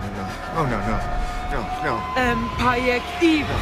no, no. Oh, no, no. No, no. Empire Evil.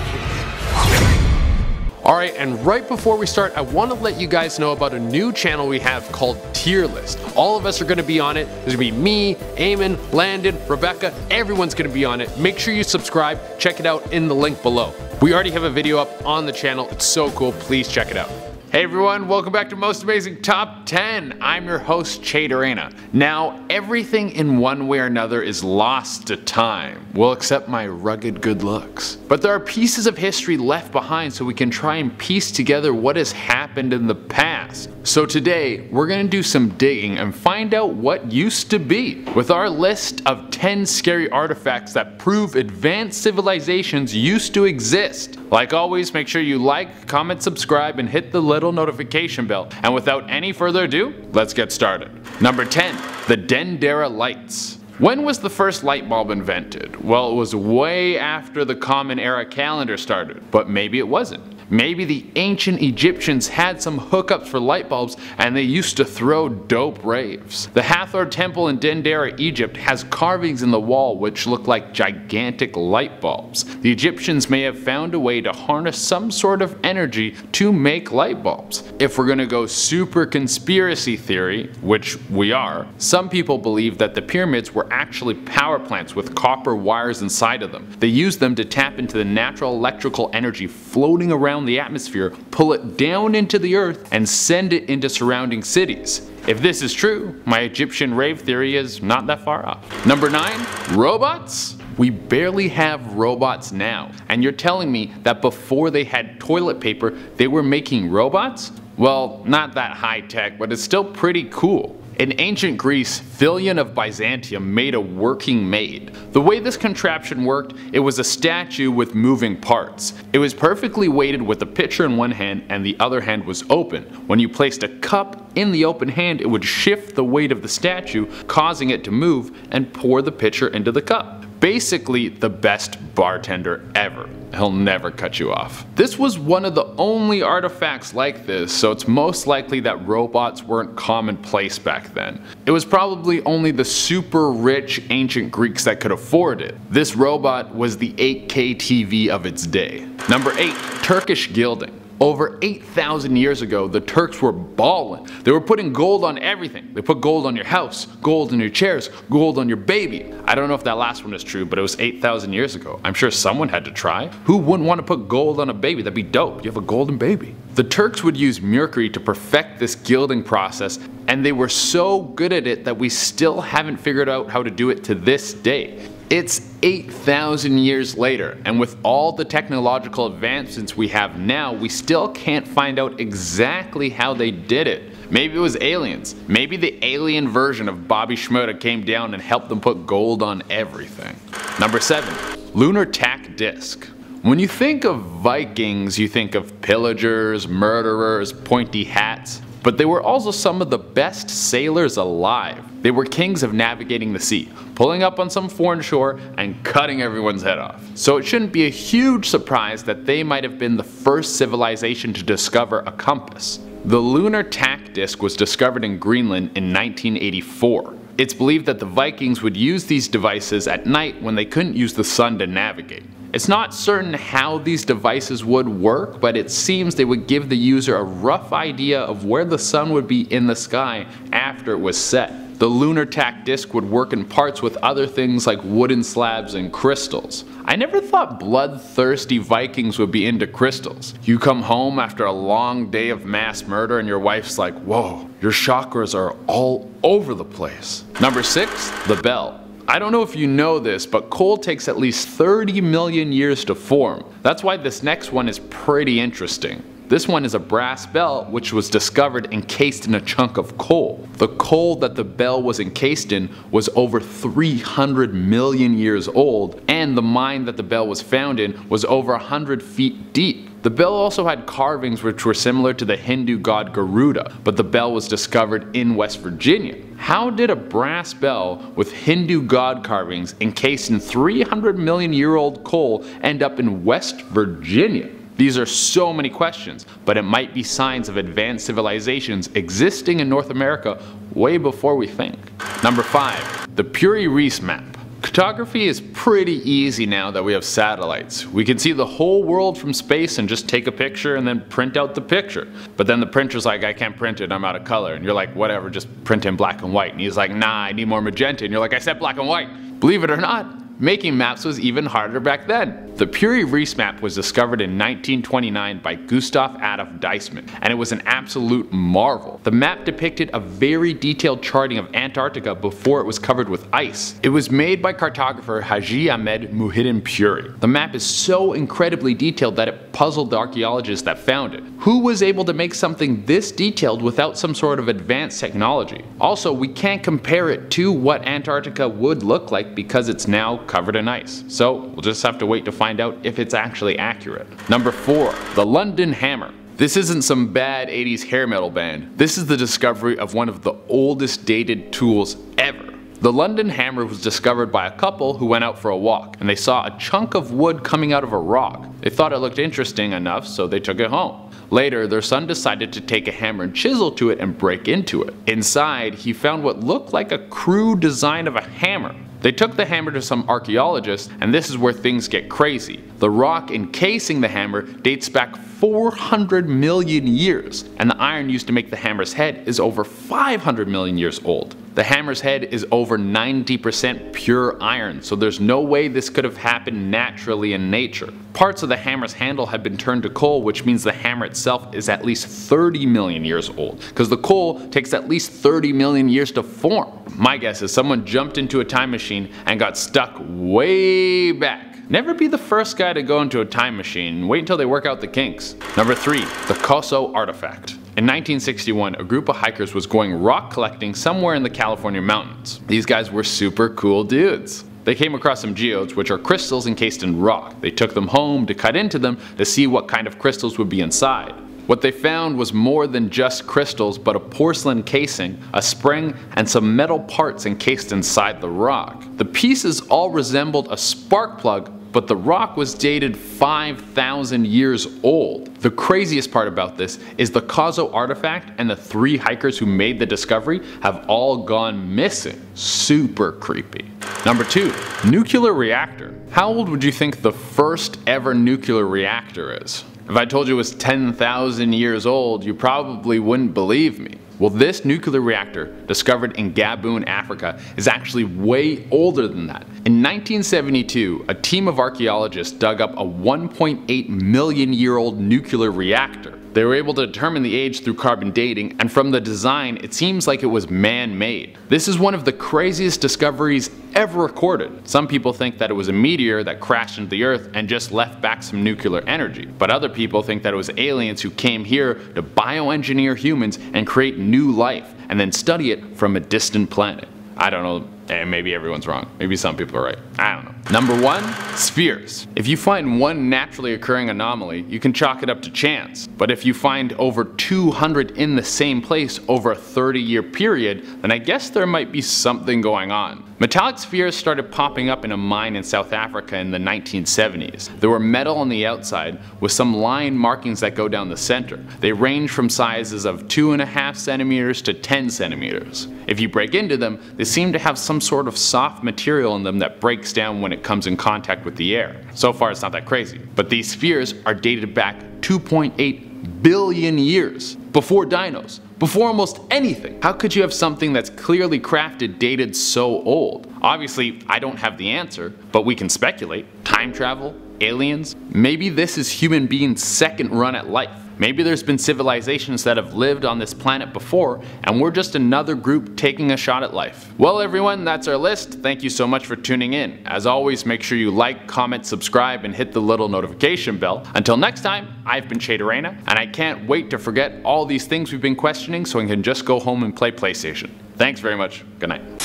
Alright, and right before we start, I want to let you guys know about a new channel we have called Tier List. All of us are going to be on it. There's going to be me, Eamon, Landon, Rebecca, everyone's going to be on it. Make sure you subscribe, check it out in the link below. We already have a video up on the channel, it's so cool, please check it out. Hey everyone, welcome back to Most Amazing Top 10. I'm your host, Che Durena. Now, everything in one way or another is lost to time, well except my rugged good looks. But there are pieces of history left behind so we can try and piece together what has happened in the past. So today, we're gonna do some digging and find out what used to be, with our list of 10 scary artifacts that prove advanced civilizations used to exist. Like always, make sure you like, comment, subscribe, and hit the little notification bell. And without any further ado, let's get started. Number 10. The Dendera Lights. When was the first light bulb invented? Well, it was way after the Common Era calendar started, but maybe it wasn't. Maybe the ancient Egyptians had some hookups for light bulbs and they used to throw dope raves. The Hathor Temple in Dendera, Egypt has carvings in the wall which look like gigantic light bulbs. The Egyptians may have found a way to harness some sort of energy to make light bulbs. If we're gonna go super conspiracy theory, which we are, some people believe that the pyramids were actually power plants with copper wires inside of them. They used them to tap into the natural electrical energy floating around around the atmosphere, pull it down into the earth, and send it into surrounding cities. If this is true, my Egyptian rave theory is not that far off. Number 9. Robots? We barely have robots now, and you're telling me that before they had toilet paper, they were making robots? Well, not that high tech, but it's still pretty cool. In ancient Greece, Philon of Byzantium made a working maid. The way this contraption worked, it was a statue with moving parts. It was perfectly weighted with a pitcher in one hand and the other hand was open. When you placed a cup in the open hand, it would shift the weight of the statue, causing it to move and pour the pitcher into the cup. Basically the best bartender ever. He'll never cut you off. This was one of the only artifacts like this, so it's most likely that robots weren't commonplace back then. It was probably only the super rich ancient Greeks that could afford it. This robot was the 8K TV of its day. Number 8. Turkish Gilding over 8,000 years ago, the Turks were balling. They were putting gold on everything. They put gold on your house, gold on your chairs, gold on your baby. I don't know if that last one is true, but it was 8,000 years ago. I'm sure someone had to try. Who wouldn't want to put gold on a baby? That'd be dope. You have a golden baby. The Turks would use mercury to perfect this gilding process, and they were so good at it that we still haven't figured out how to do it to this day. It's 8,000 years later, and with all the technological advancements we have now, we still can't find out exactly how they did it. Maybe it was aliens. Maybe the alien version of Bobby Shmurda came down and helped them put gold on everything. Number 7. Uunartoq Disc when you think of Vikings, you think of pillagers, murderers, pointy hats. But they were also some of the best sailors alive. They were kings of navigating the sea, pulling up on some foreign shore and cutting everyone's head off. So it shouldn't be a huge surprise that they might have been the first civilization to discover a compass. The Uunartoq disc was discovered in Greenland in 1984. It's believed that the Vikings would use these devices at night when they couldn't use the sun to navigate. It's not certain how these devices would work, but it seems they would give the user a rough idea of where the sun would be in the sky after it was set. The Uunartoq disc would work in parts with other things like wooden slabs and crystals. I never thought bloodthirsty Vikings would be into crystals. You come home after a long day of mass murder and your wife's like, whoa, your chakras are all over the place. Number 6. The Bell. I don't know if you know this, but coal takes at least 30 million years to form. That's why this next one is pretty interesting. This one is a brass bell which was discovered encased in a chunk of coal. The coal that the bell was encased in was over 300 million years old and the mine that the bell was found in was over 100 feet deep. The bell also had carvings which were similar to the Hindu god Garuda, but the bell was discovered in West Virginia. How did a brass bell with Hindu god carvings encased in 300 million year old coal end up in West Virginia? These are so many questions, but it might be signs of advanced civilizations existing in North America way before we think. Number 5. The Piri Reis Map Cartography is pretty easy now that we have satellites. We can see the whole world from space and just take a picture and then print out the picture. But then the printer's like, I can't print it, I'm out of color. And you're like, whatever, just print in black and white. And he's like, nah, I need more magenta. And you're like, I said black and white. Believe it or not, Making maps was even harder back then. The Piri-Reis map was discovered in 1929 by Gustav Adolf Deissmann, and it was an absolute marvel. The map depicted a very detailed charting of Antarctica before it was covered with ice. It was made by cartographer Haji Ahmed Muhyiddin Piri. The map is so incredibly detailed that it puzzled the archaeologists that found it. Who was able to make something this detailed without some sort of advanced technology? Also, we can't compare it to what Antarctica would look like because it's now covered in ice. So we'll just have to wait to find out if it's actually accurate. Number 4. The London Hammer. This isn't some bad 80s hair metal band. This is the discovery of one of the oldest dated tools ever. The London hammer was discovered by a couple who went out for a walk, and they saw a chunk of wood coming out of a rock. They thought it looked interesting enough, so they took it home. Later, their son decided to take a hammer and chisel to it and break into it. Inside, he found what looked like a crude design of a hammer. They took the hammer to some archaeologists, and this is where things get crazy. The rock encasing the hammer dates back 400 million years, and the iron used to make the hammer's head is over 500 million years old. The hammer's head is over 90% pure iron, so there's no way this could have happened naturally in nature. Parts of the hammer's handle have been turned to coal, which means the hammer itself is at least 30 million years old, because the coal takes at least 30 million years to form. My guess is someone jumped into a time machine and got stuck way back. Never be the first guy to go into a time machine, wait until they work out the kinks. Number 3. The Coso Artifact. In 1961, a group of hikers was going rock collecting somewhere in the California mountains. These guys were super cool dudes. They came across some geodes, which are crystals encased in rock. They took them home to cut into them to see what kind of crystals would be inside. What they found was more than just crystals, but a porcelain casing, a spring, and some metal parts encased inside the rock. The pieces all resembled a spark plug but the rock was dated 5,000 years old. The craziest part about this is the Coso artifact and the three hikers who made the discovery have all gone missing. Super creepy. Number 2. Nuclear reactor. How old would you think the first ever nuclear reactor is? If I told you it was 10,000 years old, you probably wouldn't believe me. Well, this nuclear reactor, discovered in Gaboon, Africa, is actually way older than that. In 1972, a team of archaeologists dug up a 1.8 million year old nuclear reactor. They were able to determine the age through carbon dating, and from the design, it seems like it was man-made. This is one of the craziest discoveries ever recorded. Some people think that it was a meteor that crashed into the earth and just left back some nuclear energy. But other people think that it was aliens who came here to bioengineer humans and create new life, and then study it from a distant planet. I don't know, and maybe everyone's wrong. Maybe some people are right. I don't know. Number one, spheres. If you find one naturally occurring anomaly, you can chalk it up to chance. But if you find over 200 in the same place over a 30 year period, then I guess there might be something going on. Metallic spheres started popping up in a mine in South Africa in the 1970s. There were metal on the outside with some line markings that go down the center. They range from sizes of 2.5 centimeters to 10 centimeters. If you break into them, they seem to have some sort of soft material in them that breaks down when it comes in contact with the air. So far it's not that crazy. But these spheres are dated back 2.8 billion years, before dinos, before almost anything. How could you have something that's clearly crafted dated so old? Obviously, I don't have the answer, but we can speculate. Time travel? Aliens? Maybe this is human beings' second run at life. Maybe there's been civilizations that have lived on this planet before, and we're just another group taking a shot at life. Well everyone, that's our list. Thank you so much for tuning in. As always, make sure you like, comment, subscribe, and hit the little notification bell. Until next time, I've been Che Durena, and I can't wait to forget all these things we've been questioning so I can just go home and play PlayStation. Thanks very much. Good night.